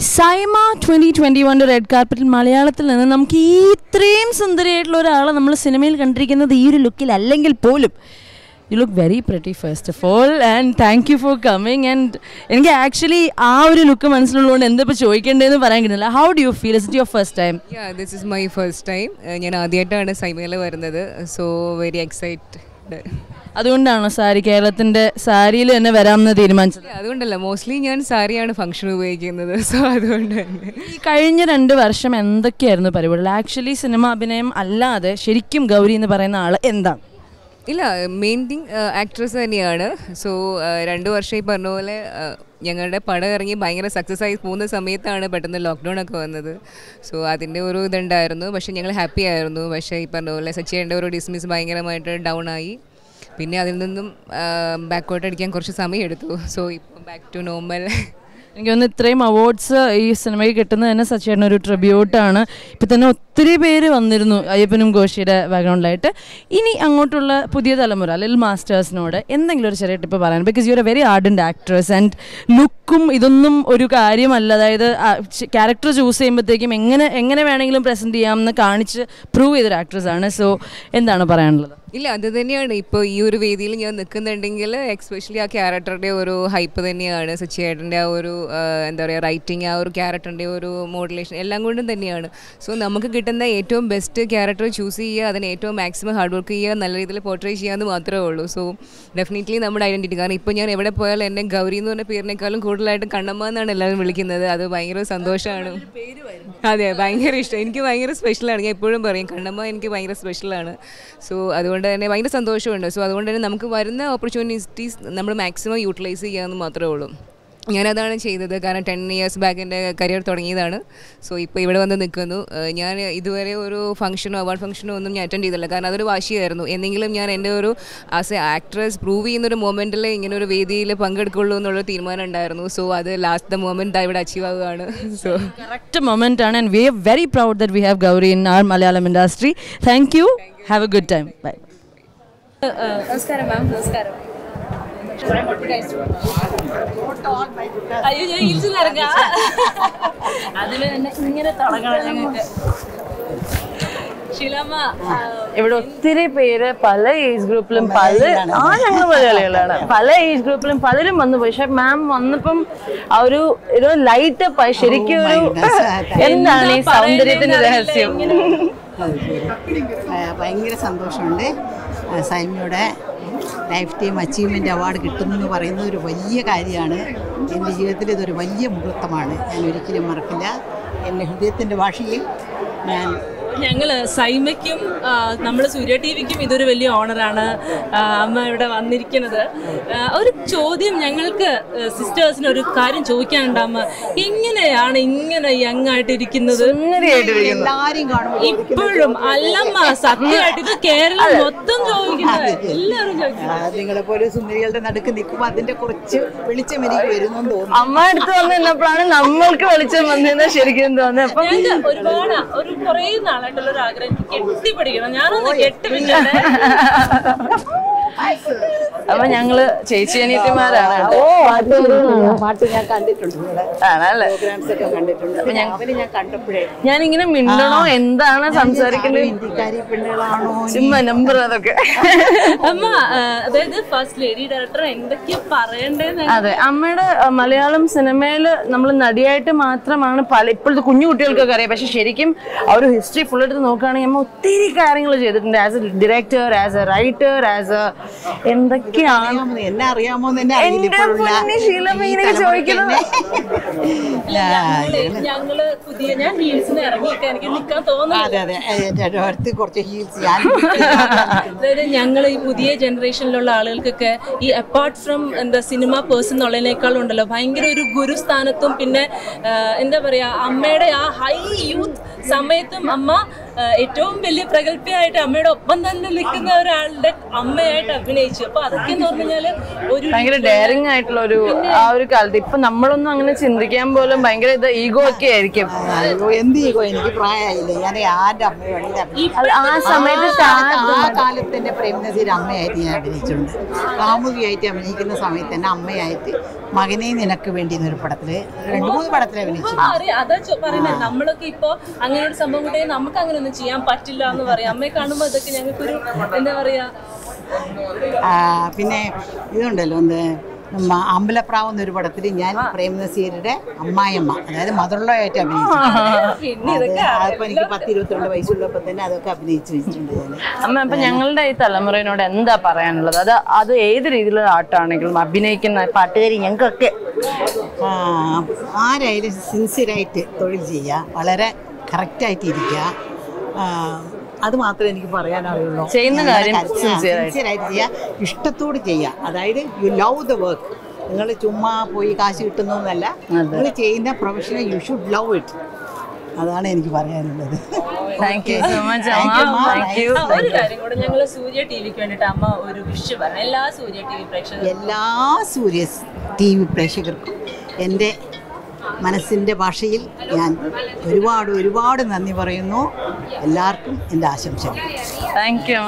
Saima twenty twenty വണ്ടെ red കാർപ്പറ്റിൽ മലയാളത്തിൽ നിന്ന് നമുക്ക് ഇത്രയും സുന്ദരിയായിട്ടുള്ള ഒരാളെ നമ്മൾ സിനിമയിൽ കണ്ടിരിക്കുന്നത് ഈ ഒരു ലുക്കിൽ അല്ലെങ്കിൽ പോലും. You look very pretty first of all and thank you for coming and എനിക്ക് ആക്ച്വലി ആ ഒരു ലുക്ക് മനസ്സിലുള്ളതുകൊണ്ട് എന്തിപ്പോൾ ചോദിക്കേണ്ടതെന്ന് പറയാൻ കിട്ടുന്നില്ല how do you feel it your first time this is my first time ഞാൻ ആദ്യമായിട്ടാണ് സൈമയിൽ വരുന്നത്. സോ വെരി എക്സൈറ്റഡ് അതുകൊണ്ടാണോ സാരി കേരളത്തിന്റെ സാരിയിൽ തന്നെ വരാമെന്ന് തീരുമാനിച്ചത്? അതുകൊണ്ടല്ല. മോസ്റ്റ്ലി ഞാൻ സാരിയാണ് ഫംഗ്ഷൻ ഉപയോഗിക്കുന്നത്. സോ അതുകൊണ്ട് തന്നെ. ഈ കഴിഞ്ഞ രണ്ട് വർഷം എന്തൊക്കെയായിരുന്നു പരിപാടികൾ? ആക്ച്വലി സിനിമ അഭിനയം അല്ലാതെ ശരിക്കും ഗൗരി എന്ന് പറയുന്ന ആൾ എന്താണ്? ഇല്ല മെയിൻ തിങ് ആക്ട്രസ് തന്നെയാണ്. സോ രണ്ട് വർഷം ഈ പറഞ്ഞ പോലെ ഞങ്ങളുടെ പടം ഇറങ്ങി ഭയങ്കര സക്സസ് ആയി പോകുന്ന സമയത്താണ് പെട്ടെന്ന് ലോക്ക്ഡൗൺ ഒക്കെ വന്നത്. സോ അതിന്റെ ഒരു ഇതുണ്ടായിരുന്നു. പക്ഷേ ഞങ്ങൾ ഹാപ്പി ആയിരുന്നു. പക്ഷേ ഈ പറഞ്ഞ പോലെ സച്ചിന്റെ ഒരു ഡിസ്മിസ് ഭയങ്കരമായിട്ട് ഡൗൺ ആയി. പിന്നെ അതിൽ നിന്നും ബാക്കോട്ട് അടിക്കാൻ കുറച്ച് സമയം എടുത്തു സോ ഇപ്പോൾ ബാക്ക് ടു നോർമൽ എനിക്ക് തോന്നുന്നു ഇത്രയും അവാർഡ്സ് ഈ സിനിമയ്ക്ക് കിട്ടുന്നത് തന്നെ സച്ചേട്ടൻ ഒരു ട്രിബ്യൂട്ടാണ് ഇപ്പം തന്നെ ഒത്തിരി പേര് വന്നിരുന്നു അയ്യപ്പനും ഘോഷിയുടെ ബാക്ക്ഗ്രൗണ്ടിലായിട്ട് ഇനി അങ്ങോട്ടുള്ള പുതിയ തലമുറ അല്ലെങ്കിൽ മാസ്റ്റേഴ്സിനോട് എന്തെങ്കിലും ഒരു ചെറിയ ടിപ്പ് പറയാൻ. Because you are a very ardent actress and ലുക്കും ഇതൊന്നും ഒരു കാര്യമല്ല. അതായത് ക്യാരക്ടർ ചൂസ് ചെയ്യുമ്പോഴത്തേക്കും എങ്ങനെ എങ്ങനെ വേണമെങ്കിലും പ്രസന്റ് ചെയ്യാമെന്ന് കാണിച്ച് പ്രൂവ് ചെയ്തൊരു ആക്ട്രസ് ആണ്. സോ എന്താണ് പറയാനുള്ളത്? ഇല്ല അത് തന്നെയാണ്. ഇപ്പോൾ ഈ ഒരു വേദിയിൽ ഞാൻ നിൽക്കുന്നുണ്ടെങ്കിൽ എക്സ്പെഷ്യലി ആ ക്യാരക്ടറുടെ ഒരു ഹൈപ്പ് തന്നെയാണ്. സച്ചിയേട്ടന്റെ ആ ഒരു എന്താ പറയുക റൈറ്റിംഗ് ആ ഒരു ക്യാരക്ടറിന്റെ ഒരു മോഡുലേഷൻ എല്ലാം കൊണ്ടും തന്നെയാണ്. സോ നമുക്ക് കിട്ടുന്ന ഏറ്റവും ബെസ്റ്റ് ക്യാരക്ടർ ചൂസ് ചെയ്യുക അതിന് ഏറ്റവും മാക്സിമം ഹാർഡ് വർക്ക് ചെയ്യുക നല്ല രീതിയിൽ പോർട്രേ ചെയ്യാമെന്ന് മാത്രമേ ഉള്ളൂ. സോ ഡെഫിനറ്റ്ലി നമ്മുടെ ഐഡന്റിറ്റി കാരണം ഇപ്പോൾ ഞാൻ എവിടെ പോയാലും എന്നെ ഗൗരി എന്ന് പറഞ്ഞ പേരിനേക്കാളും കൂടുതലായിട്ട് കണ്ണമ്മ എന്നാണ് എല്ലാവരും വിളിക്കുന്നത്. അത് ഭയങ്കര സന്തോഷമാണ്. അതെ ഭയങ്കര ഇഷ്ടം. എനിക്ക് ഭയങ്കര സ്പെഷ്യലാണ് ഞാൻ എപ്പോഴും പറയും കണ്ണമ്മ എനിക്ക് ഭയങ്കര സ്പെഷ്യലാണ് സോ അതുകൊണ്ട് തന്നെ ഭയങ്കര സന്തോഷമുണ്ട്. സോ അതുകൊണ്ട് തന്നെ നമുക്ക് വരുന്ന ഓപ്പർച്യൂണിറ്റീസ് നമ്മൾ മാക്സിമം യൂട്ടിലൈസ് ചെയ്യാമെന്ന് മാത്രമേ ഉള്ളൂ. ഞാനതാണ് ചെയ്തത്. കാരണം ടെൻ ഇയേഴ്സ് ബാക്ക് എന്റെ കരിയർ തുടങ്ങിയതാണ്. സോ ഇപ്പോൾ ഇവിടെ വന്ന് നിൽക്കുന്നു. ഞാൻ ഇതുവരെ ഒരു ഫംഗ്ഷനോ അവാർഡ് ഫംഗ്ഷനോ ഒന്നും ഞാൻ അറ്റൻഡ് ചെയ്തില്ല. കാരണം അതൊരു വാശിയായിരുന്നു. എന്തെങ്കിലും ഞാൻ എന്റെ ഒരു ആസ് എ ആക്ട്രസ് പ്രൂവ് ചെയ്യുന്ന ഒരു മൊമെന്റിൽ ഇങ്ങനെ ഒരു വേദിയിൽ പങ്കെടുക്കുള്ളൂ എന്നുള്ള തീരുമാനം ഉണ്ടായിരുന്നു. സോ അത് ലാസ്റ്റ് ദ മൊമെന്റ് ഇവിടെ അച്ചീവ് ആവുകയാണ്. സോ കറക്റ്റ് മൊമെന്റ് ആണ്. And we are very proud that we have Gauri in our Malayalam industry thank you have a good time bye നമസ്കാരം മാം നമസ്കാരം. അയ്യോ ഞാൻ ഹിൽസിൽ ഇറങ്ങാം അതിന് തന്നെ ഇങ്ങനെ തുടങ്ങണം ഞങ്ങൾക്ക്. ശിലമ്മ ഇവിടെ ഒത്തിരി പേര് പല ഏജ് ഗ്രൂപ്പിലും പല ആ ഞങ്ങൾ മലയാളികളാണ്. പല ഏജ് ഗ്രൂപ്പിലും പലരും വന്നു. പോയി പക്ഷെ മാം വന്നപ്പം ആ ഒരു ഒരു ലൈറ്റ് ശരിക്കും ഒരു എന്താണ് ഈ സൗന്ദര്യത്തിന്റെ രഹസ്യം? ഭയങ്കര സന്തോഷമുണ്ട്. സൈമയുടെ ലൈഫ് ടൈം അച്ചീവ്മെന്റ് അവാർഡ് കിട്ടുന്നതെന്ന് പറയുന്നത് ഒരു വലിയ കാര്യമാണ്. എന്റെ ജീവിതത്തിൽ ഇതൊരു വലിയ മുഹൂർത്തമാണ്. ഞാൻ ഒരിക്കലും മറക്കില്ല. എന്റെ ഹൃദയത്തിന്റെ ഭാഷയിൽ ഞാൻ ഞങ്ങൾ സൈമയ്ക്കും നമ്മൾ സൂര്യ ടി വിക്കും ഇതൊരു വലിയ ഓണറാണ് അമ്മ ഇവിടെ വന്നിരിക്കുന്നത്. ഒരു ചോദ്യം ഞങ്ങൾക്ക് സിസ്റ്റേഴ്സിന് ഒരു കാര്യം ചോദിക്കാനുണ്ട് അമ്മ. എങ്ങനെയാണ് ഇങ്ങനെ യങ് ആയിട്ട് ഇരിക്കുന്നത്? ഇപ്പോഴും അല്ലമ്മ സത്യമായിട്ട് ഇത് കേരളം മൊത്തം ചോദിക്കുന്നത്. എല്ലാവരും ചോദിക്കുന്നത്. ആ, നിങ്ങളെപ്പോലെ സുന്ദരികളുടെ നടുക്ക് നിൽക്കുമ്പോൾ അതിന്റെ കുറച്ച് വെളിച്ചം എനിക്ക് വരുന്നു തോന്നുന്നു. അമ്മ അടുത്ത് വന്ന് നിന്നപ്പോഴാണ് നമ്മൾക്ക് വെളിച്ചം വന്നതെന്ന് ശരിക്കും തോന്നുന്നത്. ഒരുപാട് ഒരു കുറേ നാളായിട്ടുള്ള ഒരു ആഗ്രഹം കെട്ടിപ്പിടിക്കണം ഞാനൊന്ന് കെട്ടിപ്പിടിക്കട്ടെ അപ്പൊ ഞങ്ങൾ ചേച്ചി അനിയത്തിമാരാണ്. പാട്ട് ഞാൻ കണ്ടിട്ടുണ്ട് ആണല്ലേ? ഒക്കെ കണ്ടിട്ടുണ്ട്. ഞാനിങ്ങനെ മിണ്ടണോ? എന്താണ് സംസാരിക്കുന്നത് ചുമ്മാ നമ്പർ അതൊക്കെ. അമ്മ അതായത് ഫസ്റ്റ് ലേഡി ഡയറക്ടർ എന്തൊക്കെയാ പറയണ്ടേന്ന് അതെ അമ്മയുടെ മലയാളം സിനിമയിൽ നമ്മൾ നടിയായിട്ട് മാത്രമാണ് പല ഇപ്പോഴത്തെ കുഞ്ഞു കുട്ടികൾക്കൊക്കെ അറിയാം. പക്ഷെ ശരിക്കും ആ ഒരു ഹിസ്റ്ററി ഫുൾ എടുത്ത് നോക്കുകയാണെങ്കിൽ അമ്മ ഒത്തിരി കാര്യങ്ങൾ ചെയ്തിട്ടുണ്ട് as a director as a writer as a എന്തൊക്കെയാണ്? എന്നെ അറിയാമോ? ഇങ്ങനെ ചോദിക്കുന്നത്. ഞങ്ങൾ പുതിയ ഞാൻ ഹീൽസിന് ഇറങ്ങിയിട്ട് എനിക്ക് നിൽക്കാൻ തോന്നുന്നു കുറച്ച് ഹീൽസ് അതായത് ഞങ്ങൾ ഈ പുതിയ ജനറേഷനിലുള്ള ആളുകൾക്കൊക്കെ ഈ അപ്പാർട്ട് ഫ്രം എന്താ സിനിമ പേഴ്സൺ എന്നുള്ളതിനേക്കാളും ഉണ്ടല്ലോ ഭയങ്കര ഒരു ഗുരുസ്ഥാനത്തും പിന്നെ എന്താ പറയാ അമ്മയുടെ ആ ഹൈ യൂത്ത് സമയത്തും അമ്മ ഏറ്റവും വലിയ പ്രഗത്ഭയായിട്ട് അമ്മയുടെ ഒപ്പം തന്നെ നിൽക്കുന്ന ഒരാളുടെ അമ്മയായിട്ട് അഭിനയിച്ചു. അപ്പൊ അതൊക്കെ എന്ന് പറഞ്ഞാൽ ഒരു ഭയങ്കര ഡയറിങ് ആയിട്ടുള്ള ഒരു ആ ഒരു കാലത്ത്. ഇപ്പൊ നമ്മളൊന്നും അങ്ങനെ ചിന്തിക്കാൻ പോലും ഭയങ്കര ഇത് ഈഗോ ഒക്കെ ആയിരിക്കും. എന്ത് ഈഗോ എനിക്ക് പ്രായമായില്ലേ? ഞാൻ ആരുടെ അമ്മയാണ് എന്റെ ആ സമയത്ത് ആ കാലത്ത് ആ കാലത്ത് എന്റെ പ്രേംനസീർ അമ്മയായിട്ട് ഞാൻ അഭിനയിച്ചിട്ടുണ്ട്. കാമുകിയായിട്ട് അഭിനയിക്കുന്ന സമയത്ത് തന്നെ അമ്മയായിട്ട് മകനെ നിനക്ക് വേണ്ടി എന്നൊരു പടത്തിൽ രണ്ട് മൂന്ന് പടത്തിൽ അഭിനയിച്ചു അതാ പറയുന്നത് നമ്മളൊക്കെ ഇപ്പൊ അങ്ങനെ ഒരു സംഭവം കൂടെ നമുക്ക് അങ്ങനെ ഒന്നും ചെയ്യാൻ പറ്റില്ല എന്ന് പറയാം. അമ്മയെ കാണുമ്പോൾ ഇതൊക്കെ ഞങ്ങൾക്കൊരു എന്താ പറയാ പിന്നെ ഇതുണ്ടല്ലോ എന്ത് നമ്മ അമ്പലപ്രാവ് എന്നൊരു പടത്തിൽ ഞാൻ പ്രേമനസീരുടെ അമ്മായിയമ്മ അതായത് മദർലോ ആയിട്ട് അഭിനയിച്ചു. പിന്നെ ഇതൊക്കെ അതിപ്പോൾ എനിക്ക് പത്ത് ഇരുപത്തിരണ്ട് വയസ്സുള്ളപ്പോ തന്നെ അതൊക്കെ അഭിനയിച്ചു വെച്ചിട്ടുണ്ട് ഞാൻ. അമ്മ അപ്പൊ ഞങ്ങളുടെ ഈ തലമുറയോട് എന്താ പറയാനുള്ളത്? അത് അത് ഏത് രീതിയിലുള്ള ആട്ടാണെങ്കിലും അഭിനയിക്കുന്ന പാട്ടുകാരി ഞങ്ങൾക്കൊക്കെ. ആരായാലും സിൻസിയറായിട്ട് തൊഴിൽ ചെയ്യുക വളരെ കറക്റ്റായിട്ട് ഇരിക്കുക അത് മാത്രമേ എനിക്ക് പറയാനറിയുള്ളൂ. ചെയ്യുന്ന കാര്യം. സിൻസിയറായിട്ട് ചെയ്യുക ഇഷ്ടത്തോട് ചെയ്യുക അതായത് യു ലവ് ദ വർക്ക് നിങ്ങൾ ചുമ്മാ പോയി കാശ് കിട്ടുന്നതെന്നല്ല നിങ്ങൾ ചെയ്യുന്ന പ്രൊഫഷനെ യു ഷുഡ് ലവ് ഇറ്റ് അതാണ് എനിക്ക് പറയാനുള്ളത്. താങ്ക് യു സോ മച്ച് അമ്മ. ഒരു കാര്യം കൂടെ ഞങ്ങൾ സൂര്യ ടിവിക്ക് വേണ്ടിട്ട് അമ്മ ഒരു വിഷ് പറഞ്ഞു. എല്ലാ സൂര്യ ടി വി പ്രേക്ഷകർക്കും. എല്ലാ സൂര്യ ടി വി പ്രേക്ഷകർക്കും എന്റെ മനസ്സിന്റെ ഭാഷയിൽ ഞാൻ ഒരുപാട് ഒരുപാട് നന്ദി പറയുന്നു. എല്ലാവർക്കും എന്റെ ആശംസകൾ. Thank you